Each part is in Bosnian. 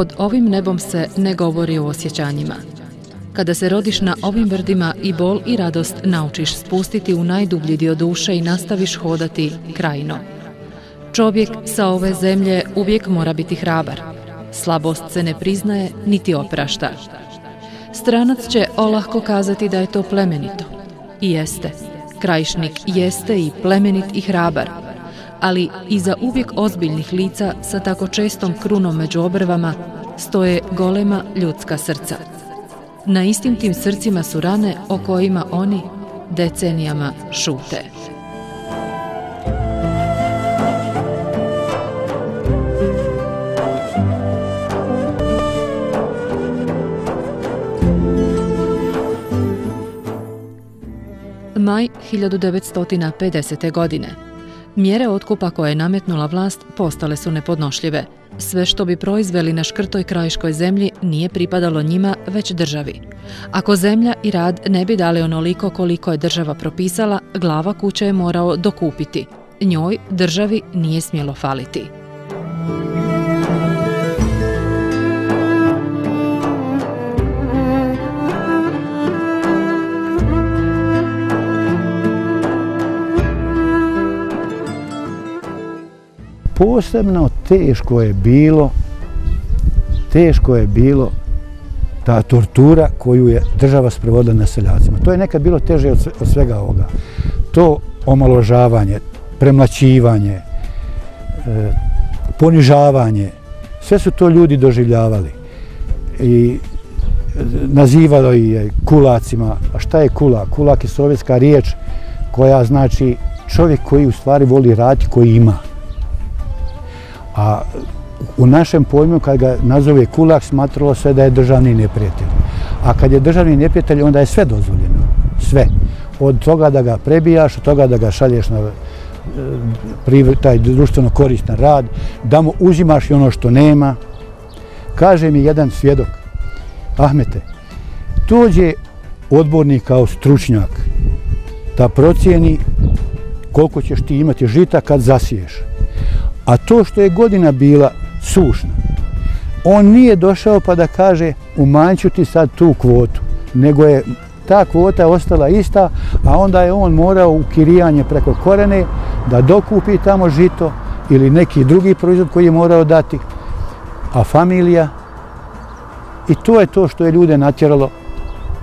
Pod ovim nebom se ne govori o osjećanjima. Kada se rodiš na ovim brdima i bol i radost naučiš spustiti u najdublji dio duše i nastaviš hodati krajno. Čovjek sa ove zemlje uvijek mora biti hrabar. Slabost se ne priznaje niti oprašta. Stranac će olahko kazati da je to plemenito. I jeste. Krajišnik jeste i plemenit i hrabar. Ali iza uvijek ozbiljnih lica sa tako čestom krunom među obrvama stoje golema ljudska srca. Na istim tim srcima su rane o kojima oni decenijama šute. Maj 1950. godine. Mjere otkupa koje je nametnula vlast postale su nepodnošljive. Sve što bi proizveli na škrtoj krajiškoj zemlji nije pripadalo njima, već državi. Ako zemlja i rad ne bi dali onoliko koliko je država propisala, glava kuće je morao dokupiti. Njoj državi nije smjelo faliti. Posebno teško je bilo teško je bilo ta tortura koju je država sprovodila na seljacima. To je nekad bilo teže od, svega ovoga. To omaložavanje, premlaćivanje, e, ponižavanje, sve su to ljudi doživljavali. I e, nazivalo je kulacima. A šta je kulak? Kulak je sovjetska riječ koja znači čovjek koji u stvari voli raditi, koji ima. A u našem pojmu, kad ga nazove kulak, smatralo se da je državni neprijatelj. A kad je državni neprijatelj, onda je sve dozvoljeno. Sve. Od toga da ga prebijaš, od toga da ga šalješ na e, taj društveno koristan rad, da mu uzimaš i ono što nema. Kaže mi jedan svjedok, Ahmete, tuđe odbornik kao stručnjak da procijeni koliko ćeš ti imati žita kad zasiješ. A to što je godina bila sušna, on nije došao pa da kaže umanjću ti sad tu kvotu, nego je ta kvota ostala ista, a onda je on morao u kirijanje preko korene da dokupi tamo žito ili neki drugi proizvod koji je morao dati, a familija. I to je to što je ljude natjeralo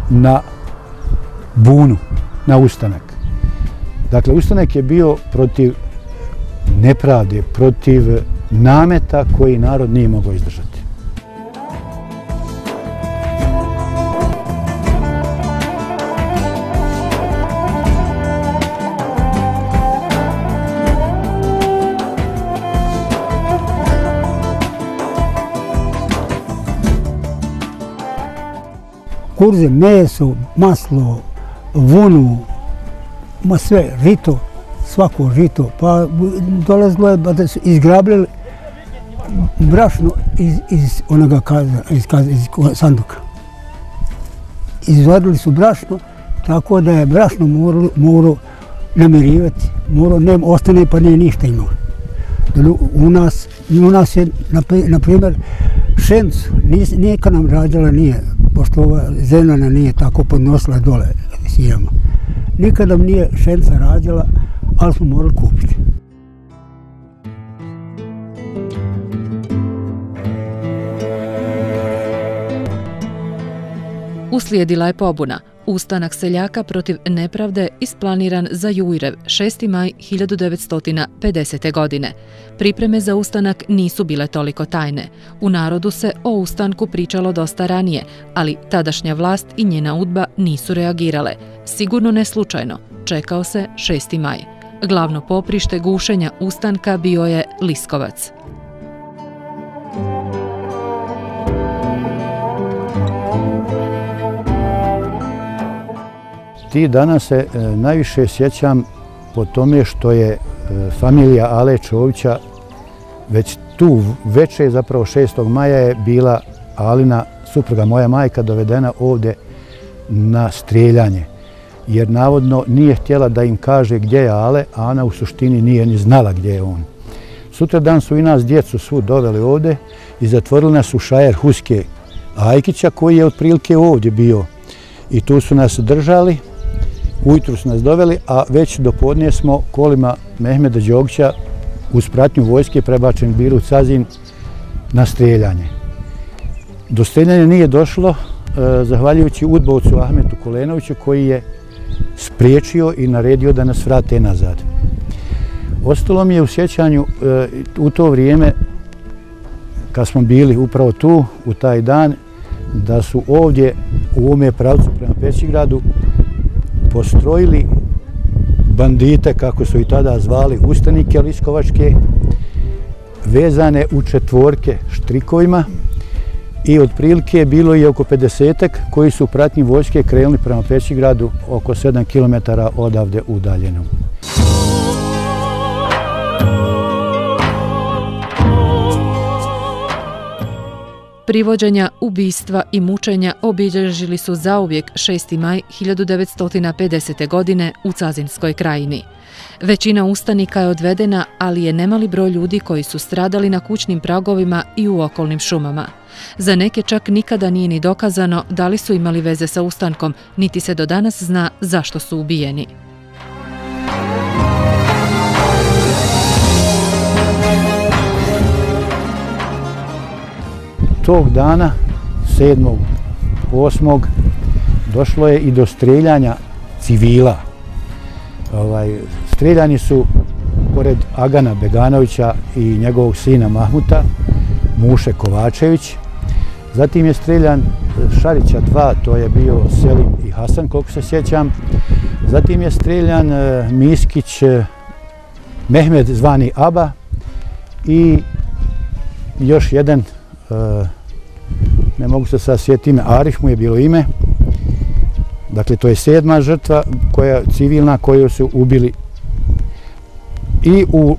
na bunu, na ustanak. Dakle, ustanak je bio protiv nepravde, protiv nameta koji narod nije mogao izdržati. Kurze, meso, maslo, vunu, ma sve, rito, svako žito, pa dolazilo je da su izgrabljali brašno iz, iz onoga kaza, iz, kaza, iz sanduka. Izvadili su brašno, tako da je brašno moralo, moralo namirivati, moralo, ne, ostane pa nije ništa imao. U nas, u nas je, na primjer, šenc, neka nam radila nije, pošto ova zemljana nije tako podnosila dole sijama. Nikada nam nije šenca radila, ali smo morali kupiti. Uslijedila je pobuna. Ustanak seljaka protiv nepravde isplaniran za Jujrev 6. maj 1950. godine. Pripreme za ustanak nisu bile toliko tajne. U narodu se o ustanku pričalo dosta ranije, ali tadašnja vlast i njena udba nisu reagirale. Sigurno ne slučajno. Čekao se 6. maj. Glavno poprište gušenja ustanka bio je Liskovac. Ti dana se e, najviše sjećam po tome što je e, familija Ale Čovića već tu veče, zapravo 6. maja je bila Alina, supruga moja majka, dovedena ovde na strijeljanje jer navodno nije htjela da im kaže gdje je Ale, a ona u suštini nije ni znala gdje je on. Sutra dan su i nas djecu svu doveli ovde i zatvorili nas u šajer Huske Ajkića koji je otprilike ovdje bio. I tu su nas držali, ujutru su nas doveli, a već do podnije smo kolima Mehmeda Đogića uz pratnju vojske prebačen bili u Cazin na streljanje. Do streljanja nije došlo, e, zahvaljujući udbovcu Ahmetu Kolenoviću koji je spriječio i naredio da nas vrate nazad. Ostalo mi je u sjećanju e, u to vrijeme kad smo bili upravo tu, u taj dan, da su ovdje u ovome pravcu prema Pećigradu postrojili bandite, kako su i tada zvali, ustanike Liskovačke, vezane u četvorke štrikovima i otprilike bilo je oko 50 koji su pratnji vojske krenuli prema Pećigradu oko 7 km odavde udaljenom. Privođenja, ubistva i mučenja obilježili su zauvijek 6. maj 1950. godine u Cazinskoj krajini. Većina ustanika je odvedena, ali je nemali broj ljudi koji su stradali na kućnim pragovima i u okolnim šumama. Za neke čak nikada nije ni dokazano da li su imali veze sa ustankom, niti se do danas zna zašto su ubijeni. Tog dana, 7. 8. došlo je i do streljanja civila. Ovaj, streljani su pored Agana Beganovića i njegovog sina Mahmuta, Muše Kovačević. Zatim je streljan Šarića 2, to je bio Selim i Hasan, koliko se sjećam. Zatim je streljan e, Miskić e, Mehmed zvani Aba i još jedan e, ne mogu se sad sjetiti ime, Arif mu je bilo ime. Dakle, to je sedma žrtva koja civilna koju su ubili. I u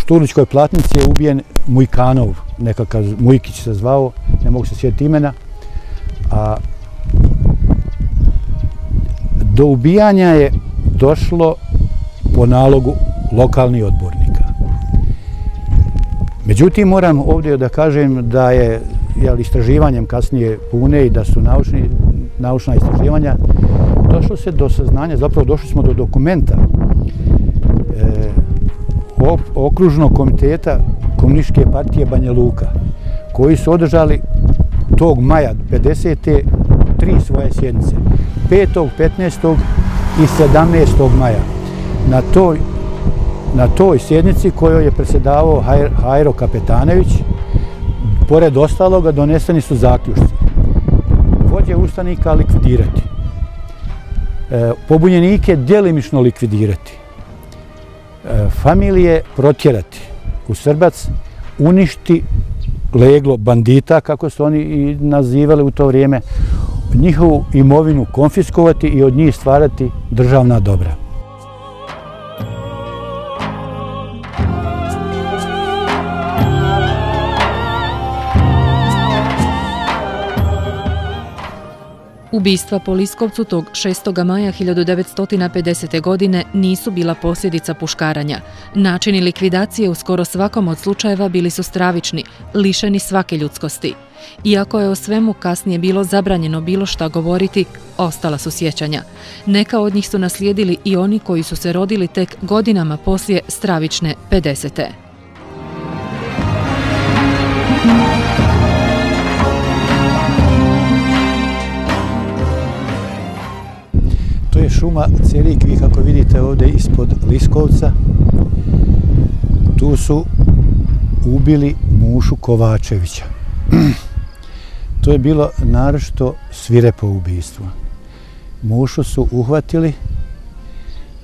Šturničkoj platnici je ubijen Mujkanov, nekakav Mujkić se zvao, ne mogu se sjetiti imena. A do ubijanja je došlo po nalogu lokalnih odbornika. Međutim, moram ovdje da kažem da je jel, istraživanjem kasnije pune i da su naučni, naučna istraživanja, došlo se do saznanja, zapravo došli smo do dokumenta e, okružnog komiteta Komunističke partije Banja Luka, koji su održali tog maja 50. tri svoje sjednice. 5. 15. i 17. maja. Na toj, na toj sjednici kojoj je presedavao Hajro Kapetanović, pored ostaloga doneseni su zaključci. Vođe ustanika likvidirati. E, pobunjenike djelimično likvidirati. E, familije protjerati. U Srbac uništi leglo bandita, kako su oni i nazivali u to vrijeme, njihovu imovinu konfiskovati i od njih stvarati državna dobra. Ubistva po Liskovcu tog 6. maja 1950. godine nisu bila posljedica puškaranja. Načini likvidacije u skoro svakom od slučajeva bili su stravični, lišeni svake ljudskosti. Iako je o svemu kasnije bilo zabranjeno bilo šta govoriti, ostala su sjećanja. Neka od njih su naslijedili i oni koji su se rodili tek godinama poslije stravične 50. Šuma Cerikvi, kako vidite ovdje ispod Liskovca. Tu su ubili mušu Kovačevića. to je bilo naročito svirepo ubijstvo. Mušu su uhvatili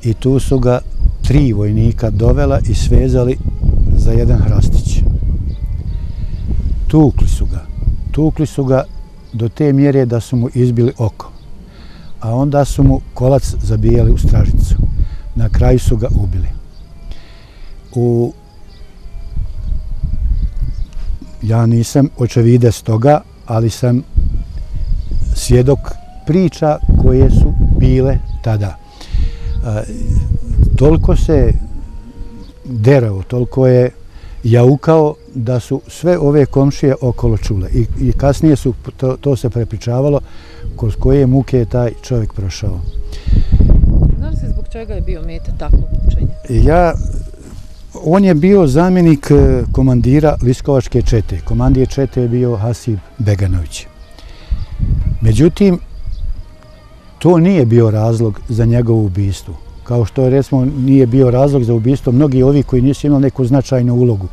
i tu su ga tri vojnika dovela i svezali za jedan hrastić. Tukli su ga. Tukli su ga do te mjere da su mu izbili oko a onda su mu kolac zabijali u stražnicu. Na kraju su ga ubili. U... Ja nisam očevide s toga, ali sam svjedok priča koje su bile tada. E, toliko se derao, toliko je jaukao da su sve ove komšije okolo čule i, i kasnije su to, to se prepričavalo kroz koje muke je taj čovjek prošao. Znam se zbog čega je bio meta takvog učenja? Ja, on je bio zamjenik e, komandira Liskovačke čete. Komandije čete je bio Hasib Beganović. Međutim, to nije bio razlog za njegovo ubistvo. Kao što je, recimo, nije bio razlog za ubistvo mnogi ovi koji nisu imali neku značajnu ulogu.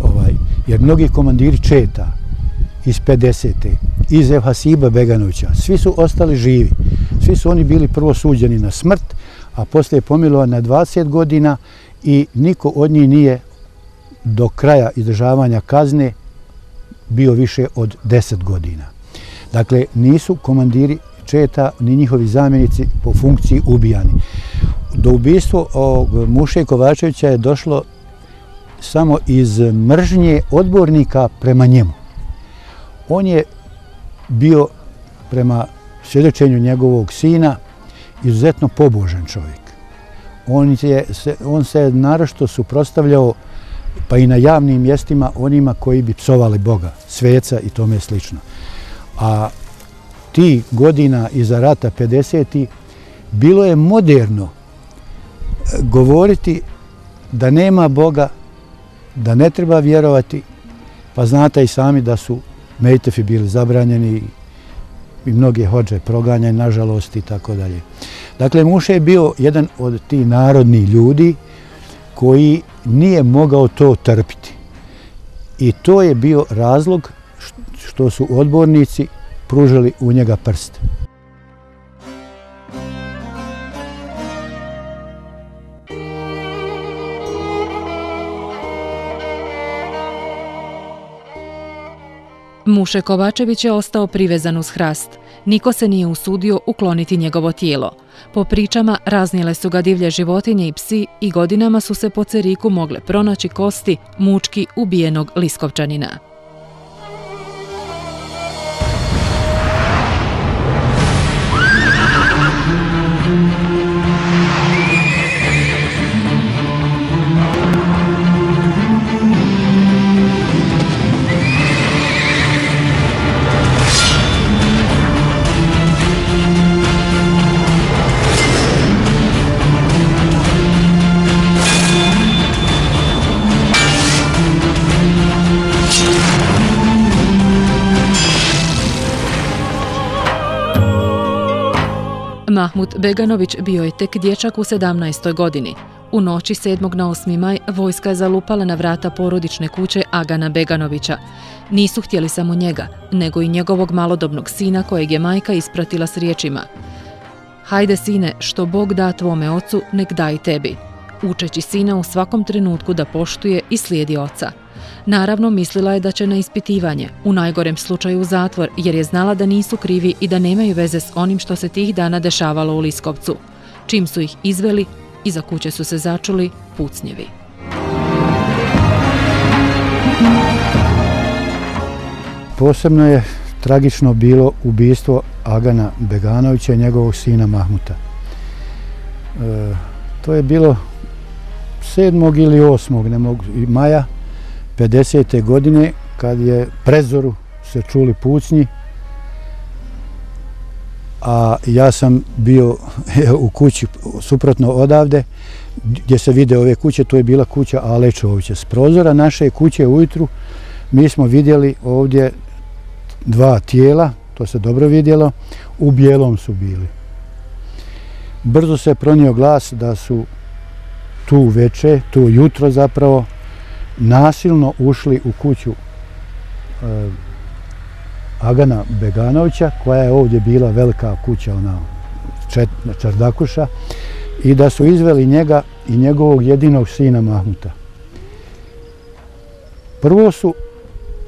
Ovaj, jer mnogi komandiri četa iz 50. iz Evhasiba Beganovića, svi su ostali živi. Svi su oni bili prvo suđeni na smrt, a posle je pomilovan na 20 godina i niko od njih nije do kraja izdržavanja kazne bio više od 10 godina. Dakle, nisu komandiri četa ni njihovi zamjenici po funkciji ubijani. Do ubijstva Muše Kovačevića je došlo samo iz mržnje odbornika prema njemu. On je bio prema svjedočenju njegovog sina izuzetno pobožan čovjek. On, je, se, on se narošto suprostavljao pa i na javnim mjestima onima koji bi psovali Boga, sveca i tome slično. A ti godina iza rata 50. bilo je moderno govoriti da nema Boga, da ne treba vjerovati, pa znate i sami da su mejtefi bili zabranjeni i mnoge hođe proganjene, nažalost, i tako dalje. Dakle, Muše je bio jedan od ti narodni ljudi koji nije mogao to trpiti. I to je bio razlog što su odbornici pružili u njega prst. Muše Kovačević je ostao privezan uz hrast. Niko se nije usudio ukloniti njegovo tijelo. Po pričama raznijele su ga divlje životinje i psi i godinama su se po ceriku mogle pronaći kosti mučki ubijenog liskovčanina. Mahmud Beganović bio je tek dječak u 17. godini. U noći 7. na 8. maj vojska je zalupala na vrata porodične kuće Agana Beganovića. Nisu htjeli samo njega, nego i njegovog malodobnog sina kojeg je majka ispratila s riječima. Hajde sine, što Bog da tvome ocu, nek daj tebi. Učeći sina u svakom trenutku da poštuje i slijedi oca. Naravno, mislila je da će na ispitivanje, u najgorem slučaju u zatvor, jer je znala da nisu krivi i da nemaju veze s onim što se tih dana dešavalo u Liskovcu. Čim su ih izveli, iza kuće su se začuli pucnjevi. Posebno je tragično bilo ubijstvo Agana Beganovića i njegovog sina Mahmuta. E, to je bilo 7. ili 8. Ne mogu, maja 50. godine kad je prezoru se čuli pucnji a ja sam bio u kući suprotno odavde gdje se vide ove kuće, to je bila kuća Alečovića. S prozora naše kuće ujutru mi smo vidjeli ovdje dva tijela, to se dobro vidjelo, u bijelom su bili. Brzo se pronio glas da su tu veče, tu jutro zapravo, nasilno ušli u kuću e, Agana Beganovića, koja je ovdje bila velika kuća, ona čet, Čardakuša, i da su izveli njega i njegovog jedinog sina Mahmuta. Prvo su,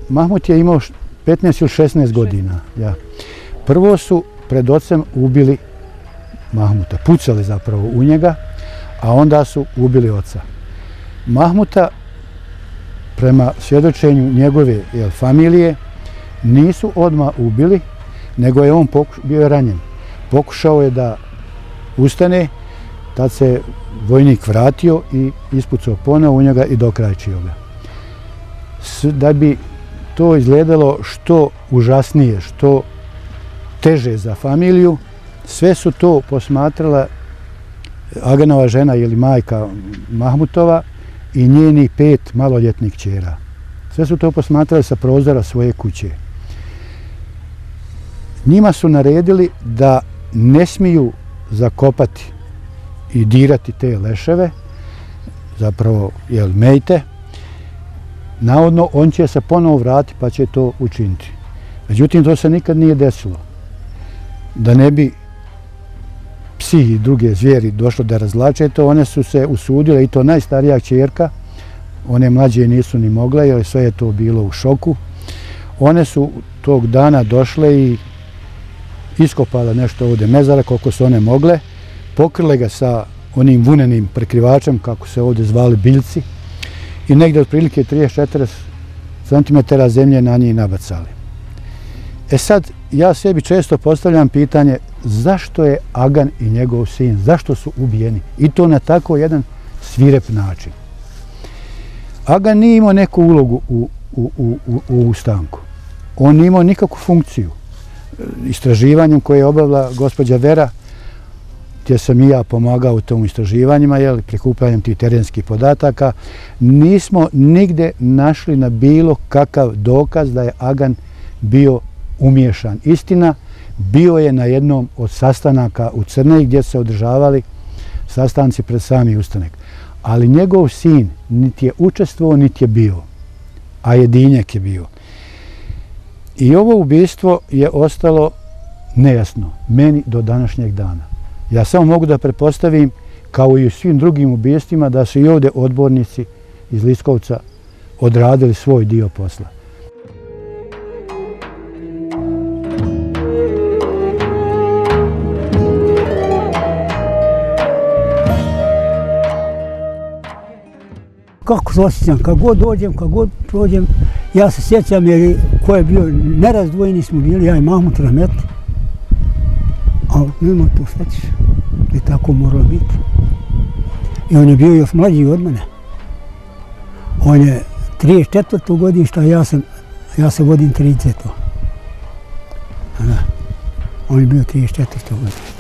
Mahmut je imao 15 ili 16 godina. Ja. Prvo su pred ocem ubili Mahmuta, pucali zapravo u njega, a onda su ubili oca. Mahmuta prema svjedočenju njegove jel, familije nisu odma ubili, nego je on pokuš, bio ranjen. Pokušao je da ustane, tad se vojnik vratio i ispucao ponovo u njega i dokrajčio ga. da bi to izgledalo što užasnije, što teže za familiju, sve su to posmatrala Aganova žena ili majka Mahmutova i njeni pet maloljetnih čera. Sve su to posmatrali sa prozora svoje kuće. Njima su naredili da ne smiju zakopati i dirati te leševe, zapravo, jel, mejte, navodno on će se ponovo vratiti pa će to učiniti. Međutim, to se nikad nije desilo. Da ne bi psi i druge zvijeri došlo da razlače to, one su se usudile i to najstarija čerka, one mlađe nisu ni mogle jer sve je to bilo u šoku. One su tog dana došle i iskopale nešto ovdje mezara koliko su one mogle, pokrile ga sa onim vunenim prekrivačem, kako se ovdje zvali biljci, i negdje otprilike 30-40 cm zemlje na njih nabacali. E sad, ja sebi često postavljam pitanje zašto je Agan i njegov sin, zašto su ubijeni? I to na tako jedan svirep način. Agan nije imao neku ulogu u, u, u, u, u ustanku. On nije imao nikakvu funkciju. Istraživanjem koje je obavila gospođa Vera, gdje sam i ja pomagao u tom istraživanjima, jel, prikupljanjem tih terenskih podataka, nismo nigde našli na bilo kakav dokaz da je Agan bio umješan. Istina, bio je na jednom od sastanaka u Crnej gdje se održavali sastanci pred sami ustanek. Ali njegov sin niti je učestvovao, niti je bio, a jedinjak je bio. I ovo ubijstvo je ostalo nejasno meni do današnjeg dana. Ja samo mogu da prepostavim, kao i u svim drugim ubijstvima, da su i ovdje odbornici iz Liskovca odradili svoj dio posla. Kako se osjećam, kad god dođem, kad god prođem, ja se sjećam jer ko je bio, nerazdvojeni smo bili, ja i Mahmut Rahmet, a nema tu šta ćeš. I tako moralo biti. I on je bio još mlađi od mene. On je 34. godišta, ja sam, ja se vodim 30. Da. On je bio 34. godišta.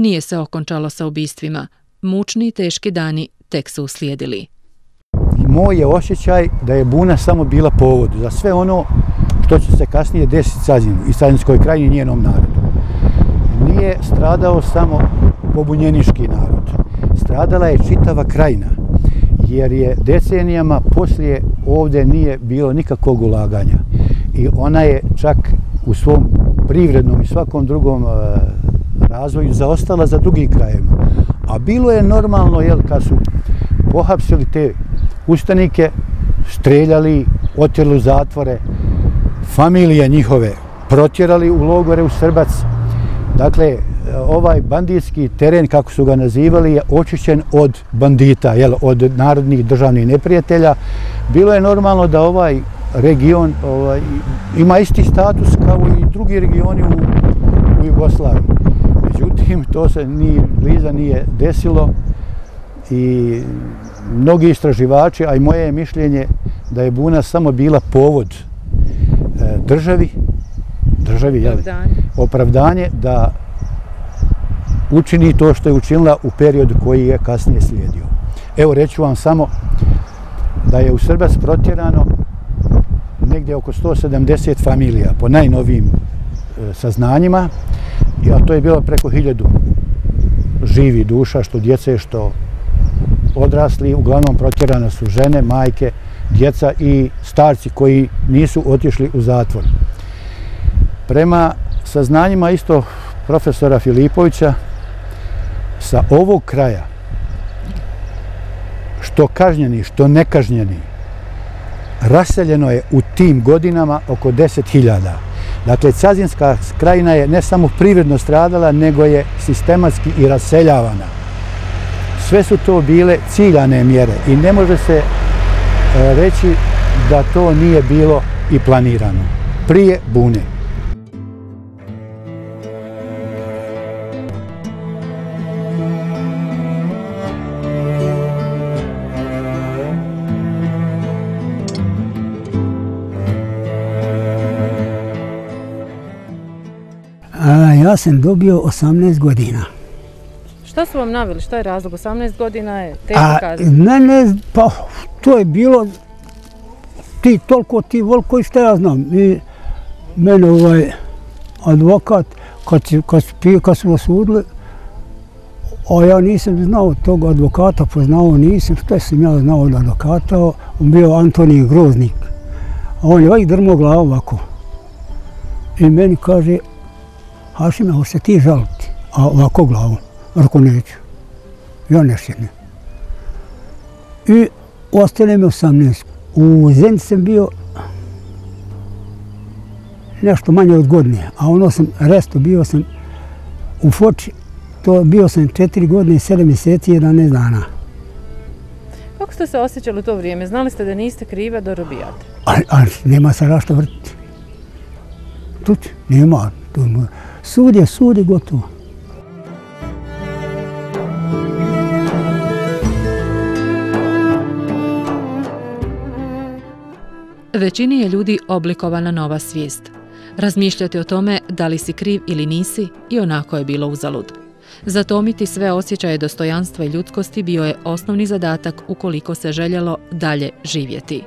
Nije se okončalo sa ubistvima. Mučni i teški dani tek su uslijedili. Moj je osjećaj da je Buna samo bila povod za sve ono što će se kasnije desiti Sazinu i Sazinskoj krajini i njenom narodu. Nije stradao samo pobunjeniški narod. Stradala je čitava krajina, jer je decenijama poslije ovdje nije bilo nikakvog ulaganja. I ona je čak u svom privrednom i svakom drugom e, razvoju zaostala za drugim krajem. A bilo je normalno, jel, kad su pohapsili te ustanike, streljali, otjerali u zatvore, familije njihove protjerali u logore u Srbac. Dakle, ovaj banditski teren, kako su ga nazivali, je očišćen od bandita, jel, od narodnih državnih neprijatelja. Bilo je normalno da ovaj region ovaj, ima isti status kao i drugi regioni u, u Jugoslaviji. Međutim, to se ni bliza nije desilo i mnogi istraživači, a i moje je mišljenje da je Buna samo bila povod E, državi, državi jeli, opravdanje da učini to što je učinila u periodu koji je kasnije slijedio. Evo reću vam samo da je u Srbac protjerano negdje oko 170 familija po najnovijim E, saznanjima, a to je bilo preko hiljadu živi duša, što djece, što odrasli, uglavnom protjerane su žene, majke, djeca i starci koji nisu otišli u zatvor. Prema saznanjima isto profesora Filipovića, sa ovog kraja, što kažnjeni, što nekažnjeni, raseljeno je u tim godinama oko 10.000. Dakle, Cazinska krajina je ne samo privredno stradala, nego je sistematski i raseljavana. Sve su to bile ciljane mjere i ne može se e, reći da to nije bilo i planirano. Prije bune. Sam dobio 18 godina. Šta su vam navili? Šta je razlog? 18 godina je teško kazati. ne, ne, pa to je bilo ti toliko ti volko i šta ja znam. I mene ovaj advokat, kad, kad, pije- kad su osudili, a ja nisam znao tog advokata, poznao nisam, što sam ja znao od advokata, on bio Antonij Groznik. A on je ovaj drmo glavu ovako. I meni kaže, Hašime, hoće se ti žaliti? A ovako glavu. Rekao, neću. Ja ne sjednem. I ostane mi 18. U Zenici sam bio nešto manje od godine, a ono sam, resto bio sam u Foči, to bio sam 4 godine, 7 mjeseci, 11 dana. Kako ste se osjećali u to vrijeme? Znali ste da niste krive da robijate? A, a nema se rašta vrtiti. Tu će, nema. Tu, mu- sud je sud i gotovo. Većini je ljudi oblikovana nova svijest. Razmišljati o tome da li si kriv ili nisi i onako je bilo uzalud. Zatomiti sve osjećaje dostojanstva i ljudskosti bio je osnovni zadatak ukoliko se željelo dalje živjeti.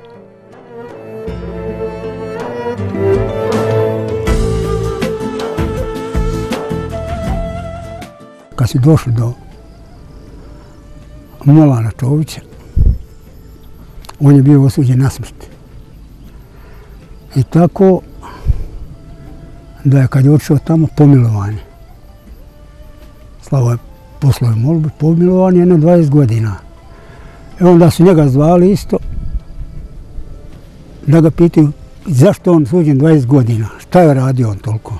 Kad si došli do Milana Čovića, on je bio osuđen na smrt. I tako da je kad je otišao tamo pomilovanje. Slavo je poslao je molbu, pomilovanje jedno 20 godina. I onda su njega zvali isto da ga pitaju zašto on suđen 20 godina, šta je radio on toliko.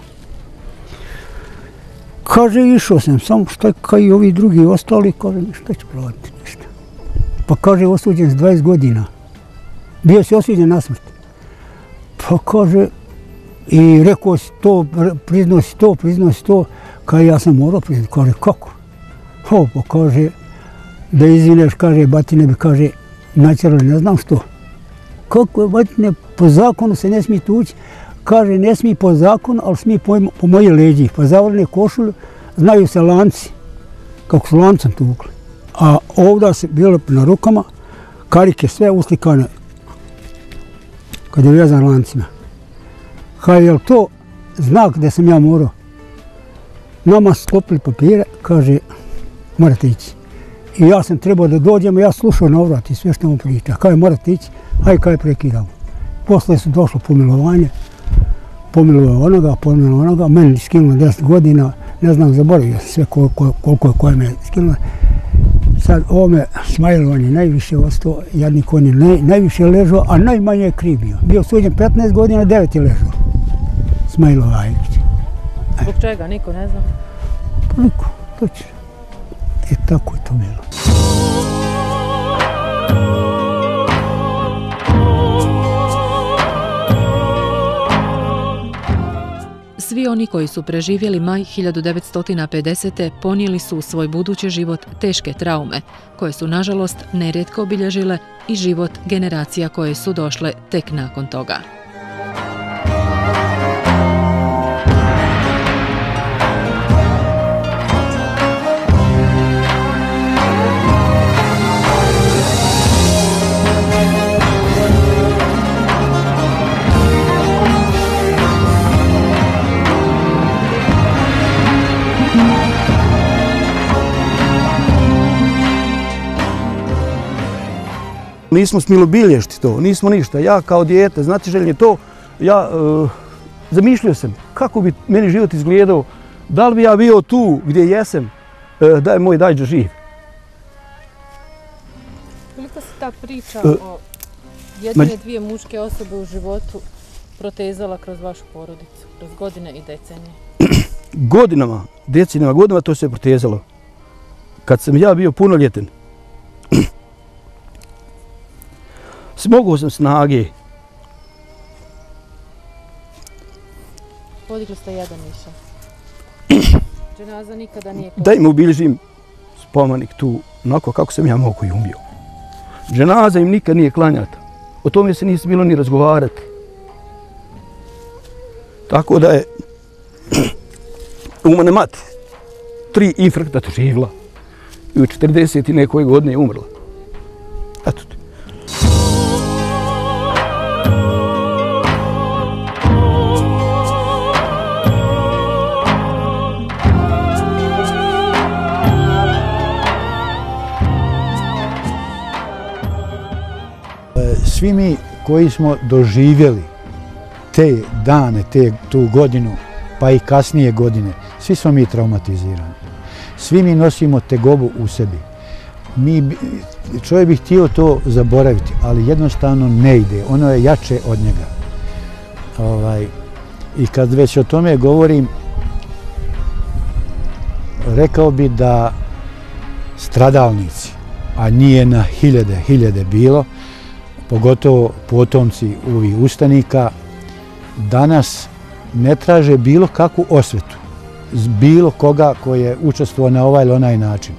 Kaže, išao sam, samo što je kao i ovi drugi ostali, kaže, šta ću platiti ništa. Pa kaže, osuđen s 20 godina. Bio si osuđen na smrt. Pa kaže, i rekao si to, priznao si to, priznao si to, kaže, ja sam morao priznati. Kaže, kako? Ho, pa kaže, da izvineš, kaže, batine bi, kaže, načerali, ne znam što. Kako je, batine, po zakonu se ne smije tući, kaže, ne smije po zakonu, ali smije po, po moje leđi. Pa zavrne košulje znaju se lanci, kako su lancem tukli. A ovdje se bilo na rukama, karike sve uslikane, kad je vezan lancima. Kaj je to znak da sam ja morao? Nama sklopili papire, kaže, morate ići. I ja sam trebao da dođem, ja slušao na vrat i sve što mu priča. Kaže, morate ići, hajde, kaj prekidamo. Posle su došlo pomilovanje, pomilovao onoga, pomilovao onoga, meni skinulo 10 godina, ne znam, zaboravio sam sve koliko, koliko je koje me skinulo. Sad ovome Smajlo on je najviše ostao, jadnik on je naj, najviše ležao, a najmanje je kriv bio. Bio suđen 15 godina, 9 je ležao. Smajlo Ajić. Zbog čega? Niko ne zna. Toliko, točno. I tako je to bilo. Oni koji su preživjeli maj 1950. ponijeli su u svoj budući život teške traume, koje su nažalost nerijetko obilježile i život generacija koje su došle tek nakon toga. Nismo smilo bilješti to, nismo ništa. Ja kao dijete, znate želje to, ja e, zamišljao sam kako bi meni život izgledao, da li bi ja bio tu gdje jesam, e, da je moj dajđa živ. Koliko se ta priča E, o jedine dvije muške osobe u životu protezala kroz vašu porodicu, kroz godine i decenije? Godinama, decenima, godinama to se protezalo. Kad sam ja bio punoljetan, smogao sam snage, Podigli ste jedan više. Dženaza nikada nije da im obilježim spomenik tu, onako kako sam ja mogu i umio. Dženaza im nikad nije klanjata. O tome se nije smilo ni razgovarati. Tako da je u mene mati. Tri infrakta živla. I u 40. nekoj godine je umrla. Eto ti. Svi mi koji smo doživjeli te dane, te, tu godinu, pa i kasnije godine, svi smo mi traumatizirani. Svi mi nosimo tegobu u sebi. Mi, čovjek bi htio to zaboraviti, ali jednostavno ne ide. Ono je jače od njega. Ovaj, I kad već o tome govorim, rekao bi da stradalnici, a nije na hiljade, hiljade bilo, pogotovo potomci ovih ustanika, danas ne traže bilo kakvu osvetu bilo koga koji je učestvovao na ovaj ili onaj način.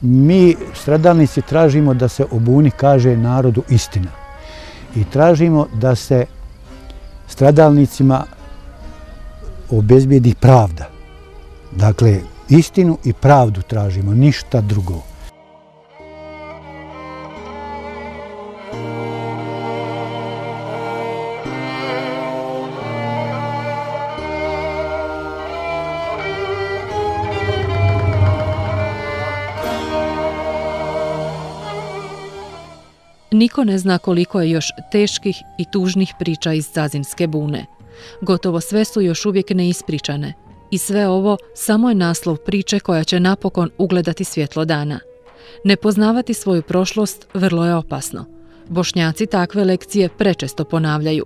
Mi, stradalnici, tražimo da se obuni kaže narodu istina. I tražimo da se stradalnicima obezbijedi pravda. Dakle, istinu i pravdu tražimo, ništa drugo. Niko ne zna koliko je još teških i tužnih priča iz Zazinske bune. Gotovo sve su još uvijek neispričane. I sve ovo samo je naslov priče koja će napokon ugledati svjetlo dana. Ne poznavati svoju prošlost vrlo je opasno. Bošnjaci takve lekcije prečesto ponavljaju.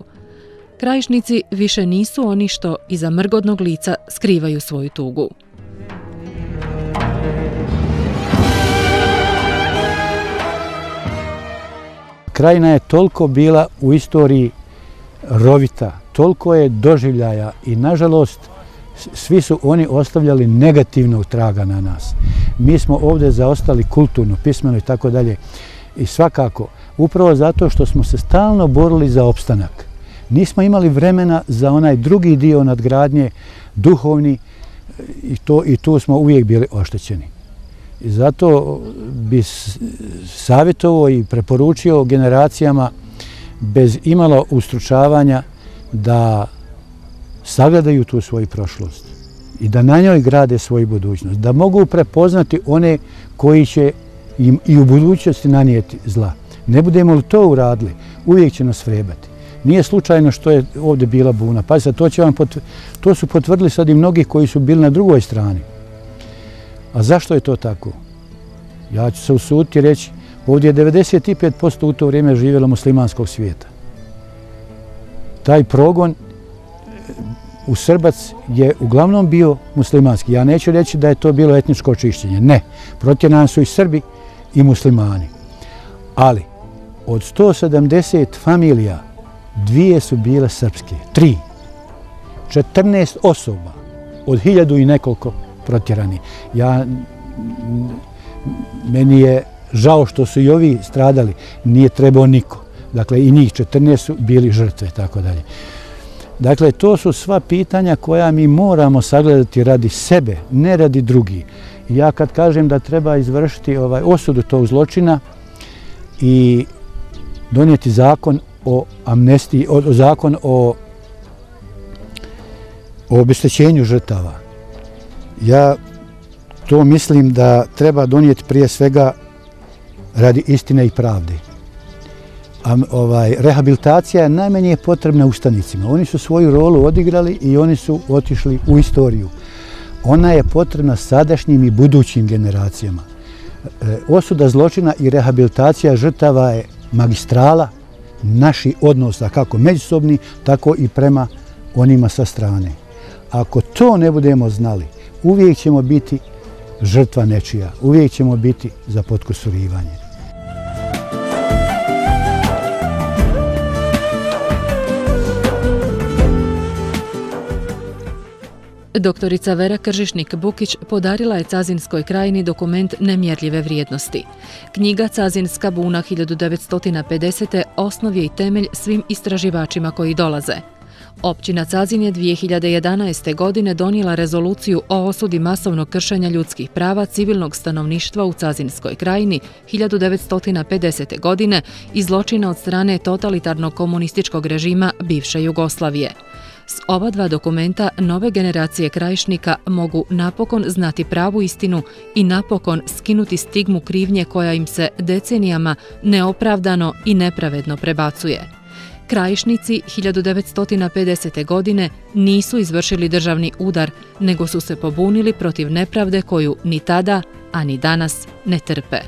Krajišnici više nisu oni što iza mrgodnog lica skrivaju svoju tugu. Krajina je toliko bila u istoriji rovita, toliko je doživljaja i nažalost svi su oni ostavljali negativnog traga na nas. Mi smo ovdje zaostali kulturno, pismeno i tako dalje. I svakako, upravo zato što smo se stalno borili za opstanak. Nismo imali vremena za onaj drugi dio nadgradnje, duhovni, i, to, i tu smo uvijek bili oštećeni. I zato bi savjetovo i preporučio generacijama bez imalo ustručavanja da sagledaju tu svoju prošlost i da na njoj grade svoju budućnost, da mogu prepoznati one koji će im i u budućnosti nanijeti zla. Ne budemo li to uradili, uvijek će nas vrebati. Nije slučajno što je ovdje bila buna. Pa to, će vam to su potvrdili sad i mnogi koji su bili na drugoj strani. A zašto je to tako? Ja ću se usuditi reći, ovdje je 95% u to vrijeme živjelo muslimanskog svijeta. Taj progon e, u Srbac je uglavnom bio muslimanski. Ja neću reći da je to bilo etničko očišćenje. Ne, protjenan su i Srbi i muslimani. Ali od 170 familija dvije su bile srpske, tri. 14 osoba od hiljadu i nekoliko protjerani. Ja, meni je žao što su i ovi stradali, nije trebao niko. Dakle, i njih 14 su bili žrtve, tako dalje. Dakle, to su sva pitanja koja mi moramo sagledati radi sebe, ne radi drugi. Ja kad kažem da treba izvršiti ovaj osudu tog zločina i donijeti zakon o amnestiji, o, zakon o, o obeštećenju žrtava, Ja to mislim da treba donijeti prije svega radi istine i pravde. A, ovaj, rehabilitacija je najmanje potrebna ustanicima. Oni su svoju rolu odigrali i oni su otišli u istoriju. Ona je potrebna sadašnjim i budućim generacijama. E, osuda zločina i rehabilitacija žrtava je magistrala naši odnosa, kako međusobni, tako i prema onima sa strane. Ako to ne budemo znali, uvijek ćemo biti žrtva nečija, uvijek ćemo biti za potkosurivanje. Doktorica Vera Kržišnik-Bukić podarila je Cazinskoj krajini dokument nemjerljive vrijednosti. Knjiga Cazinska buna 1950. osnov je i temelj svim istraživačima koji dolaze – Općina Cazin je 2011. godine donijela rezoluciju o osudi masovnog kršenja ljudskih prava civilnog stanovništva u Cazinskoj krajini 1950. godine i zločina od strane totalitarnog komunističkog režima bivše Jugoslavije. S ova dva dokumenta nove generacije krajišnika mogu napokon znati pravu istinu i napokon skinuti stigmu krivnje koja im se decenijama neopravdano i nepravedno prebacuje. Krajišnici 1950. godine nisu izvršili državni udar, nego su se pobunili protiv nepravde koju ni tada, a ni danas ne trpe.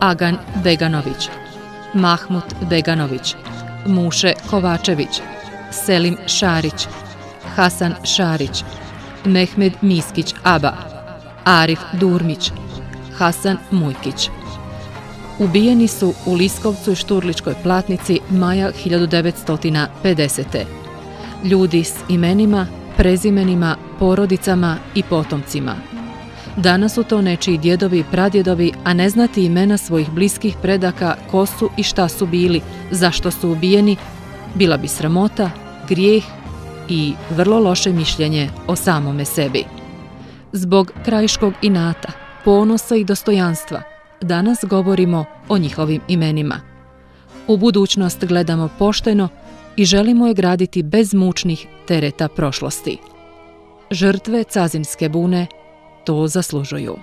Agan Beganović Mahmut Beganović Muše Kovačević, Selim Šarić, Hasan Šarić, Mehmed Miskić Aba, Arif Durmić, Hasan Mujkić. Ubijeni su u Liskovcu i Šturličkoj platnici maja 1950. Ljudi s imenima, prezimenima, porodicama i potomcima. Danas su to nečiji djedovi i pradjedovi, a ne znati imena svojih bliskih predaka ko su i šta su bili, zašto su ubijeni, bila bi sramota, grijeh i vrlo loše mišljenje o samome sebi. Zbog krajiškog inata, ponosa i dostojanstva, danas govorimo o njihovim imenima. U budućnost gledamo pošteno i želimo je graditi bez mučnih tereta prošlosti. Žrtve Cazinske bune то заслужую.